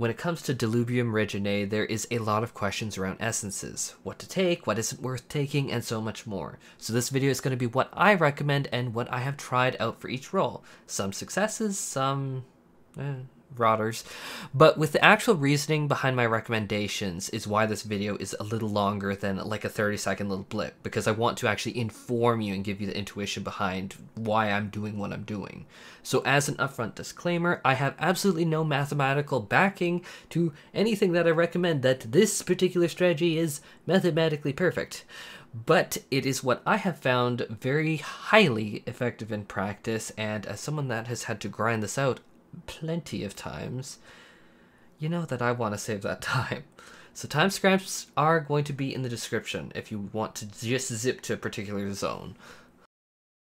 When it comes to Delubrum Reginae, there is a lot of questions around essences. What to take, what isn't worth taking, and so much more. So this video is going to be what I recommend and what I have tried out for each role. Some successes, some... Eh, rotters. But with the actual reasoning behind my recommendations is why this video is a little longer than like a 30 second little blip because I want to actually inform you and give you the intuition behind why I'm doing what I'm doing. So as an upfront disclaimer, I have absolutely no mathematical backing to anything that I recommend that this particular strategy is mathematically perfect but it is what I have found very highly effective in practice, and as someone that has had to grind this out, plenty of times, you know that I want to save that time. So timestamps are going to be in the description if you want to just zip to a particular zone.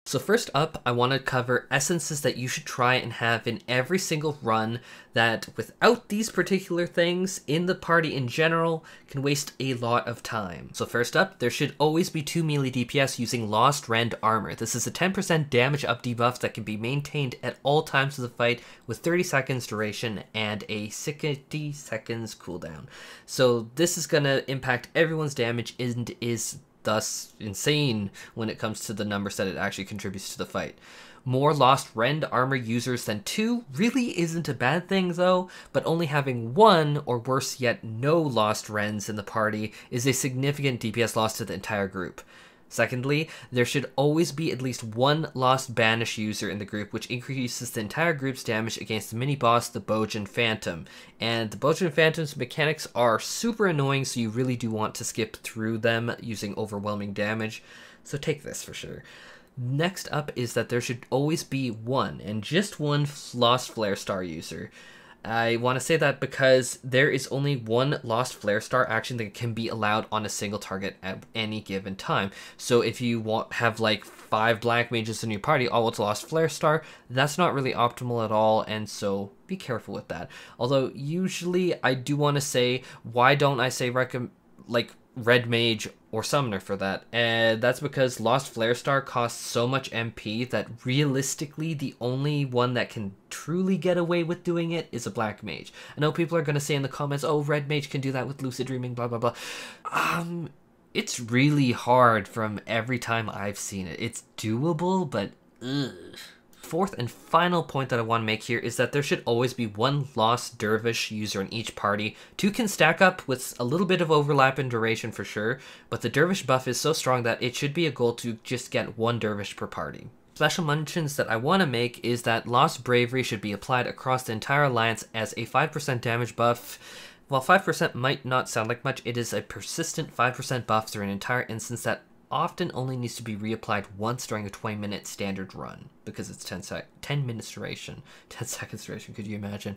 So first up, I want to cover essences that you should try and have in every single run that without these particular things in the party in general can waste a lot of time. So first up, there should always be 2 melee DPS using Lost Rend Armor. This is a 10% damage up debuff that can be maintained at all times of the fight with 30 seconds duration and a 60 seconds cooldown. So this is going to impact everyone's damage and is thus insane when it comes to the numbers that it actually contributes to the fight. More Lost Rend armor users than two really isn't a bad thing though, but only having one, or worse yet no Lost Rends in the party is a significant DPS loss to the entire group. Secondly, there should always be at least one Lost Banish user in the group, which increases the entire group's damage against the mini-boss, the Bozjan Phantom. And the Bozjan Phantom's mechanics are super annoying, so you really do want to skip through them using overwhelming damage. So take this for sure. Next up is that there should always be one, and just one Lost Flare Star user. I want to say that because there is only one Lost Flare Star action that can be allowed on a single target at any given time. So if you want have like five Black Mages in your party, all with Lost Flare Star, that's not really optimal at all, and so be careful with that. Although usually I do want to say, why don't I say recommend like Red Mage or Summoner for that. And that's because Lost Flare Star costs so much MP that realistically the only one that can truly get away with doing it is a Black Mage. I know people are going to say in the comments, oh, Red Mage can do that with Lucid Dreaming, blah, blah, blah. Um, it's really hard from every time I've seen it. It's doable, but ugh fourth and final point that I want to make here is that there should always be one lost dervish user in each party. Two can stack up with a little bit of overlap in duration for sure, but the dervish buff is so strong that it should be a goal to just get one dervish per party. Special mentions that I want to make is that Lost Bravery should be applied across the entire alliance as a 5% damage buff. While 5% might not sound like much, it is a persistent 5% buff through an entire instance that often only needs to be reapplied once during a 20 minute standard run because it's 10, sec- 10 minutes duration. 10 seconds duration, could you imagine?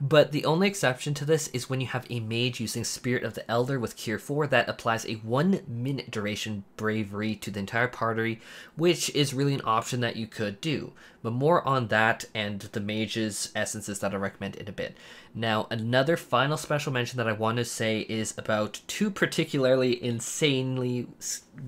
But the only exception to this is when you have a mage using Spirit of the Elder with Cure 4 that applies a 1 minute duration bravery to the entire party, which is really an option that you could do. But more on that and the mage's essences that I recommend in a bit. Now, another final special mention that I want to say is about two particularly insanely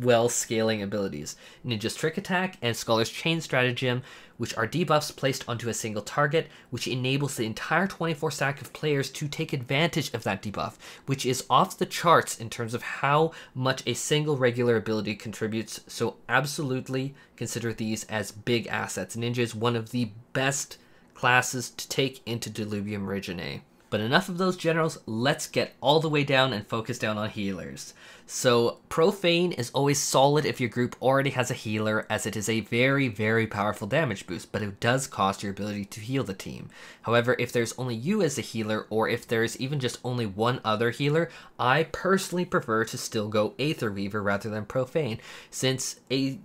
well scaling abilities Ninja's Trick Attack and Scholar's Chain Stratagem, which are debuffs placed onto a single target, which enables the entire 24 stack of players to take advantage of that debuff, which is off the charts in terms of how much a single regular ability contributes. So, absolutely consider these as big assets. Ninja is one of the best classes to take into Delubrum Reginae. But enough of those generals, let's get all the way down and focus down on healers. So Profane is always solid if your group already has a healer as it is a very, very powerful damage boost, but it does cost your ability to heal the team. However, if there's only you as a healer or if there's even just only one other healer, I personally prefer to still go Aether Weaver rather than Profane since a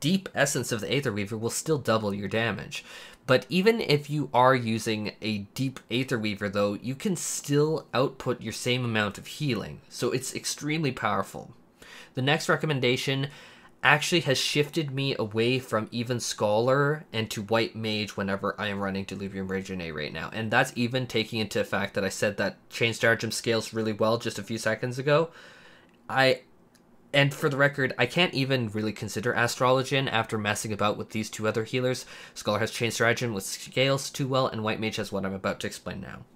deep essence of the Aether Weaver will still double your damage. But even if you are using a deep Aether Weaver, though, you can still output your same amount of healing, so it's extremely powerful. The next recommendation actually has shifted me away from even Scholar and to White Mage whenever I am running Delubrum Reginae right now. And that's even taking into fact that I said that Chain Stratagem scales really well just a few seconds ago. I and for the record, I can't even really consider Astrologian after messing about with these two other healers. Scholar has Chain Stratagem with scales too well, and White Mage has what I'm about to explain now.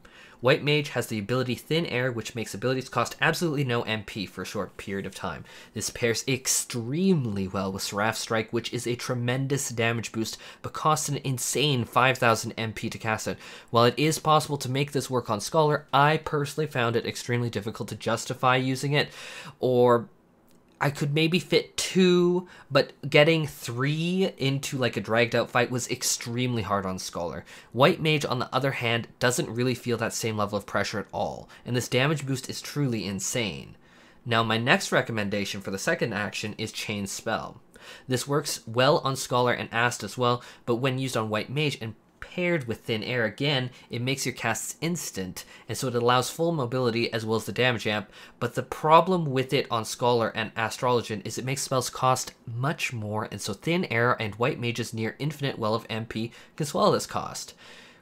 White Mage has the ability Thin Air, which makes abilities cost absolutely no MP for a short period of time. This pairs extremely well with Seraph Strike, which is a tremendous damage boost, but costs an insane 5000 MP to cast it. While it is possible to make this work on Scholar, I personally found it extremely difficult to justify using it, or I could maybe fit two, but getting three into like a dragged out fight was extremely hard on Scholar. White Mage, on the other hand, doesn't really feel that same level of pressure at all, and this damage boost is truly insane. Now, my next recommendation for the second action is Chain Spell. This works well on Scholar and Ast as well, but when used on White Mage and paired with Thin Air again, it makes your casts instant, and so it allows full mobility as well as the damage amp, but the problem with it on Scholar and Astrologian is it makes spells cost much more, and so Thin Air and White Mage's near infinite well of MP can swallow this cost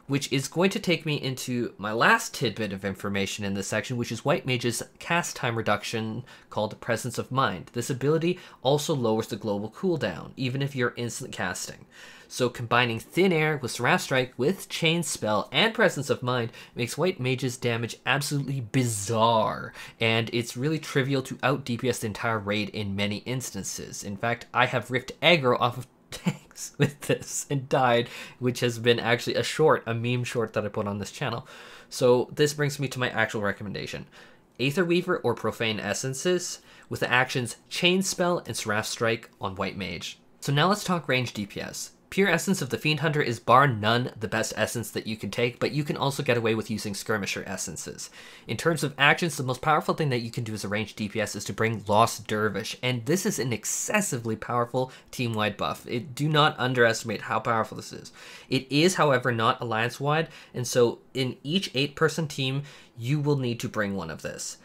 which is going to take me into my last tidbit of information in this section, which is White Mage's cast time reduction called Presence of Mind. This ability also lowers the global cooldown, even if you're instant casting. So combining Thin Air with Seraph Strike with Chain Spell and Presence of Mind makes White Mage's damage absolutely bizarre, and it's really trivial to out DPS the entire raid in many instances. In fact, I have ripped aggro off of with this and died, which has been actually a short, a meme short that I put on this channel. So this brings me to my actual recommendation. Aether Weaver or Profane Essences with the actions Chain Spell and Seraph Strike on White Mage. So now let's talk range DPS. Pure Essence of the Fiend Hunter is bar none the best essence that you can take, but you can also get away with using Skirmisher essences. In terms of actions, the most powerful thing that you can do as a ranged DPS is to bring Lost Dervish, and this is an excessively powerful team-wide buff. It, do not underestimate how powerful this is. It is, however, not alliance-wide, and so in each 8-person team, you will need to bring one of this.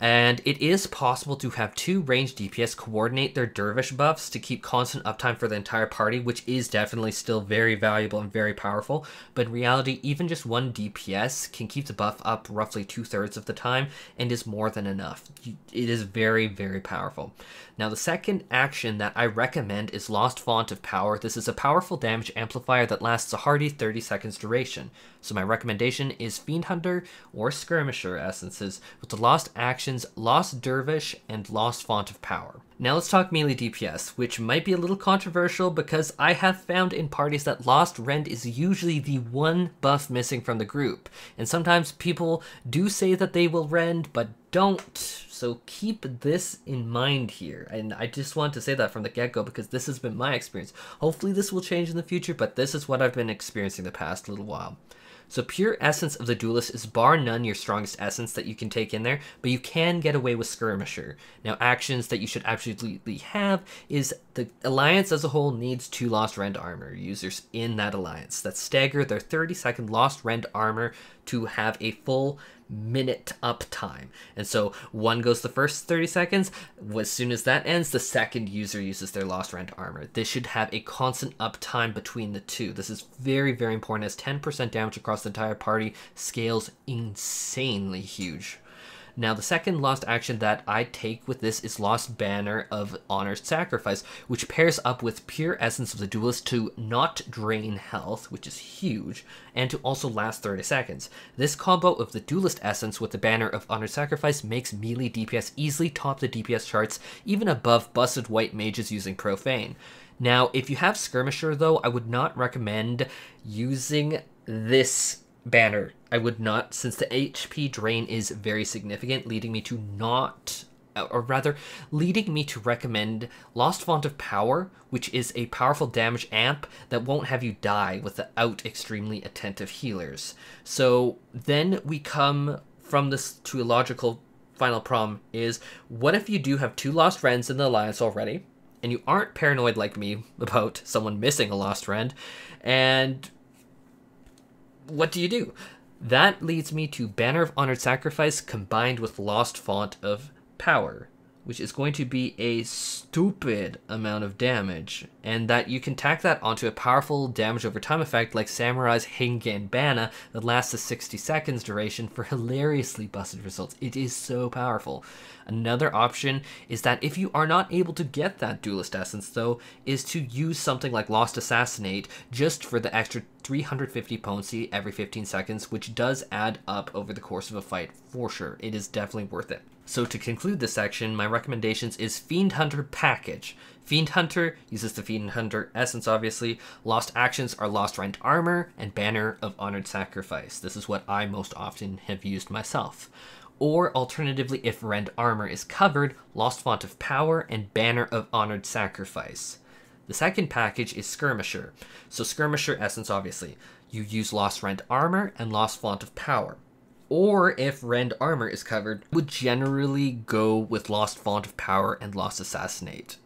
And it is possible to have two ranged DPS coordinate their dervish buffs to keep constant uptime for the entire party, which is definitely still very valuable and very powerful. But in reality, even just one DPS can keep the buff up roughly two thirds of the time and is more than enough. It is very, very powerful. Now, the second action that I recommend is Lost Font of Power. This is a powerful damage amplifier that lasts a hearty 30 seconds duration. So my recommendation is Fiend Hunter or Skirmisher essences with the Lost actions Lost Dervish and Lost Font of Power. Now let's talk melee DPS, which might be a little controversial because I have found in parties that Lost Rend is usually the one buff missing from the group. And sometimes people do say that they will rend, but don't. So keep this in mind here. And I just want to say that from the get-go because this has been my experience. Hopefully this will change in the future, but this is what I've been experiencing the past little while. So pure essence of the duelist is bar none your strongest essence that you can take in there, but you can get away with skirmisher. Now actions that you should absolutely have is the alliance as a whole needs two lost rend armor users in that alliance that stagger their 30 second lost rend armor to have a full minute uptime. And so one goes the first 30 seconds. As soon as that ends, the second user uses their Lost Rend armor. This should have a constant uptime between the two. This is very, very important as 10% damage across the entire party scales insanely huge. Now, the second lost action that I take with this is Lost Banner of Honored Sacrifice, which pairs up with Pure Essence of the Duelist to not drain health, which is huge, and to also last 30 seconds. This combo of the Duelist Essence with the Banner of Honored Sacrifice makes melee DPS easily top the DPS charts, even above busted white mages using Profane. Now, if you have Skirmisher, though, I would not recommend using this banner. I would not, since the HP drain is very significant, leading me to not, uh, or rather, leading me to recommend Lost Font of Power, which is a powerful damage amp that won't have you die without extremely attentive healers. So then we come from this to a logical final problem is what if you do have two lost rends in the alliance already, and you aren't paranoid like me about someone missing a lost rend, and what do you do? That leads me to Banner of Honored Sacrifice combined with Lost Font of Power. Which is going to be a stupid amount of damage, and that you can tack that onto a powerful damage over time effect like Samurai's Higanbana that lasts a 60 seconds duration for hilariously busted results. It is so powerful. Another option is that if you are not able to get that Duelist Essence, though, is to use something like Lost Assassinate just for the extra 350 potency every 15 seconds, which does add up over the course of a fight for sure. It is definitely worth it. So to conclude this section, my recommendations is Fiend Hunter Package. Fiend Hunter uses the Fiend Hunter essence, obviously. Lost actions are Lost Rend Armor and Banner of Honored Sacrifice. This is what I most often have used myself. Or alternatively, if Rend Armor is covered, Lost Font of Power and Banner of Honored Sacrifice. The second package is Skirmisher. So Skirmisher essence, obviously. You use Lost Rend Armor and Lost Font of Power or if Rend armor is covered, would generally go with Lost Font of Power and Lost Assassinate.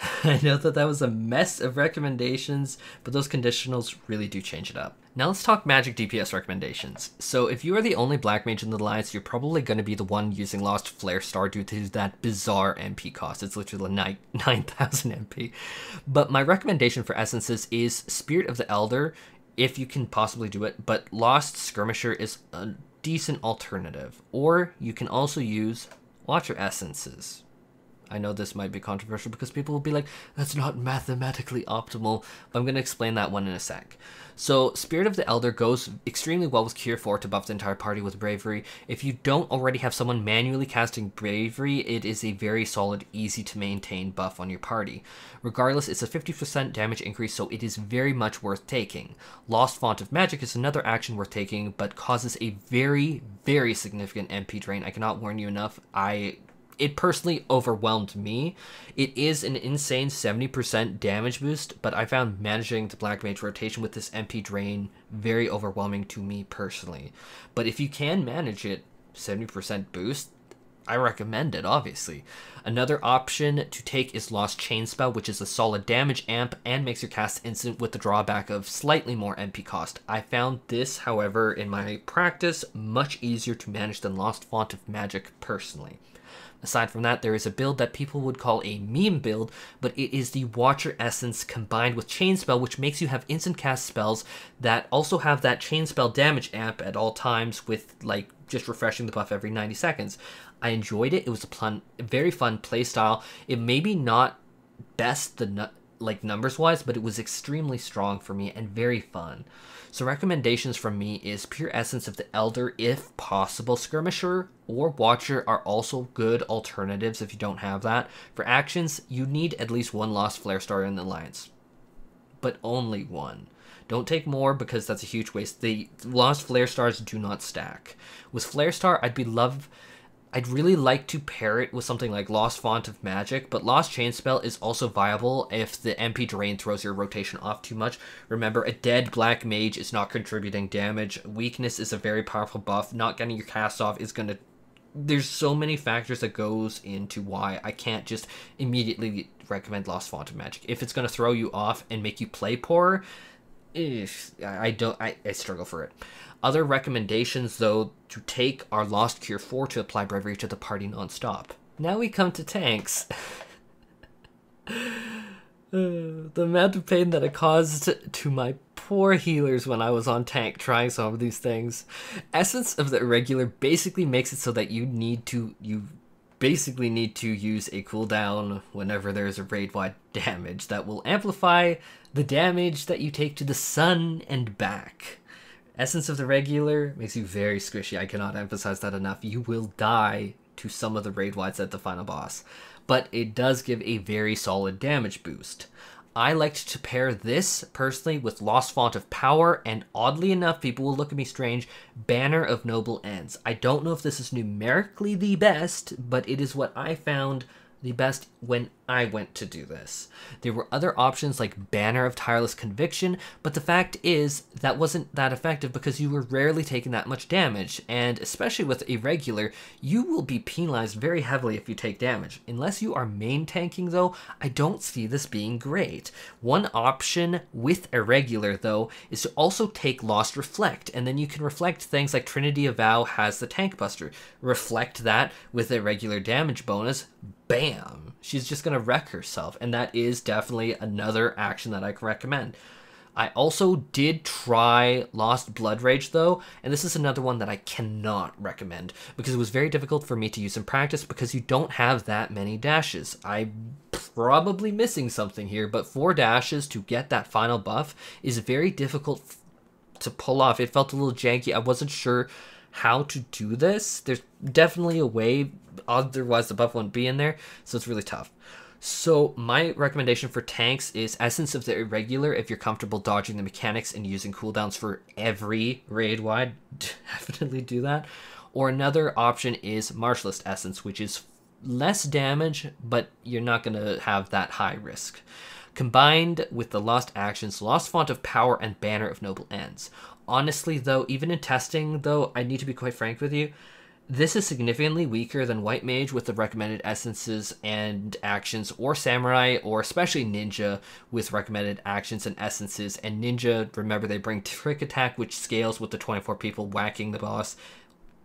I know that that was a mess of recommendations, but those conditionals really do change it up. Now let's talk magic DPS recommendations. So if you are the only black mage in the alliance, you're probably going to be the one using Lost Flare Star due to that bizarre MP cost. It's literally 9,000 MP. But my recommendation for essences is Spirit of the Elder, if you can possibly do it, but Lost Skirmisher is a decent alternative. Or you can also use Watcher Essences. I know this might be controversial because people will be like, that's not mathematically optimal, but I'm going to explain that one in a sec. So, Spirit of the Elder goes extremely well with Cure 4 to buff the entire party with Bravery. If you don't already have someone manually casting Bravery, it is a very solid, easy to maintain buff on your party. Regardless, it's a 50% damage increase, so it is very much worth taking. Lost Font of Magic is another action worth taking, but causes a very, very significant MP drain. I cannot warn you enough. I it personally overwhelmed me. It is an insane 70% damage boost, but I found managing the Black Mage rotation with this MP drain very overwhelming to me personally. But if you can manage it, 70% boost, I recommend it, obviously. Another option to take is Lost Chain Spell, which is a solid damage amp and makes your cast instant with the drawback of slightly more MP cost. I found this, however, in my practice, much easier to manage than Lost Font of Magic personally. Aside from that, there is a build that people would call a meme build, but it is the Watcher Essence combined with Chain Spell, which makes you have instant cast spells that also have that Chain Spell damage amp at all times with, like, just refreshing the buff every 90 seconds. I enjoyed it. It was a fun, very fun playstyle. It may be not best the like numbers wise, but it was extremely strong for me and very fun. So recommendations from me is Pure Essence of the Elder if possible. Skirmisher or Watcher are also good alternatives if you don't have that. For actions, you need at least one Lost Flare Star in the Alliance. But only one. Don't take more because that's a huge waste. The Lost Flare Stars do not stack. With Flare Star, I'd be love I'd really like to pair it with something like Lost Font of Magic, but Lost Chain Spell is also viable if the MP Drain throws your rotation off too much. Remember, a dead Black Mage is not contributing damage. Weakness is a very powerful buff. Not getting your cast off is going to... There's so many factors that goes into why I can't just immediately recommend Lost Font of Magic. If it's going to throw you off and make you play poorer, eh, I don't... I, I struggle for it. Other recommendations, though, to take are Lost Cure 4 to apply Bravery to the party nonstop. Now we come to tanks. the amount of pain that it caused to my poor healers when I was on tank trying some of these things. Essence of the Irregular basically makes it so that you need to you basically need to use a cooldown whenever there's a raid-wide damage that will amplify the damage that you take to the sun and back. Essence of the Regular makes you very squishy. I cannot emphasize that enough. You will die to some of the raid wides at the final boss, but it does give a very solid damage boost. I liked to pair this personally with Lost Font of Power, and oddly enough, people will look at me strange, Banner of Noble Ends. I don't know if this is numerically the best, but it is what I found the best when I went to do this. There were other options like Banner of Tireless Conviction, but the fact is that wasn't that effective because you were rarely taking that much damage, and especially with Irregular, you will be penalized very heavily if you take damage. Unless you are main tanking though, I don't see this being great. One option with Irregular though is to also take Lost Reflect, and then you can reflect things like Trinity Avowed has the Tank Buster. Reflect that with a regular damage bonus, bam, she's just gonna wreck herself. And that is definitely another action that I can recommend. I also did try Lost Blood Rage though, and this is another one that I cannot recommend because it was very difficult for me to use in practice because you don't have that many dashes. I'm probably missing something here, but four dashes to get that final buff is very difficult to pull off. It felt a little janky. I wasn't sure how to do this. There's definitely a way, otherwise the buff won't be in there, so it's really tough. So my recommendation for tanks is Essence of the Irregular if you're comfortable dodging the mechanics and using cooldowns for every raid wide. Definitely do that. Or another option is Martialist Essence, which is less damage, but you're not going to have that high risk. Combined with the Lost Actions, Lost Font of Power, and Banner of Noble Ends. Honestly, though, even in testing, though, I need to be quite frank with you, this is significantly weaker than White Mage with the recommended essences and actions, or Samurai, or especially Ninja with recommended actions and essences. And Ninja, remember, they bring Trick Attack, which scales with the 24 people whacking the boss.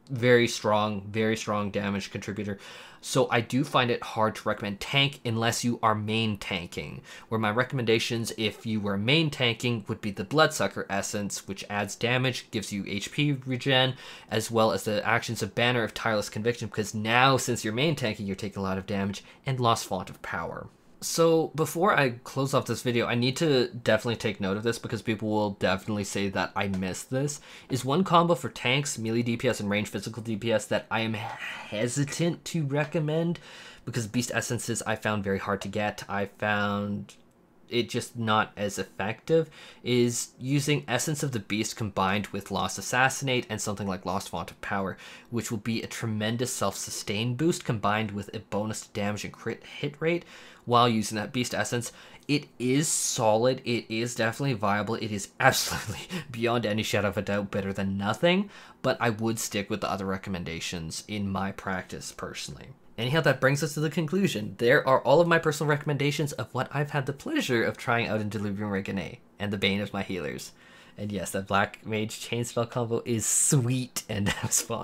Very strong, very strong damage contributor. So I do find it hard to recommend tank unless you are main tanking. Where my recommendations, if you were main tanking, would be the Bloodsucker Essence, which adds damage, gives you HP regen, as well as the actions of Banner of Tireless Conviction, because now, since you're main tanking, you're taking a lot of damage, and Lost Font of Power. So before I close off this video, I need to definitely take note of this because people will definitely say that I missed this. Is one combo for tanks, melee DPS, and range physical DPS that I am hesitant to recommend because Beast Essences I found very hard to get. I found it just not as effective is using Essence of the Beast combined with Lost Assassinate and something like Lost Font of Power, which will be a tremendous self-sustain boost combined with a bonus damage and crit hit rate while using that Beast Essence. It is solid, it is definitely viable, it is absolutely beyond any shadow of a doubt better than nothing, but I would stick with the other recommendations in my practice personally. Anyhow, that brings us to the conclusion. There are all of my personal recommendations of what I've had the pleasure of trying out in Delubrum Reginae and the bane of my healers. And yes, that Black Mage Chain Spell combo is sweet and has fun.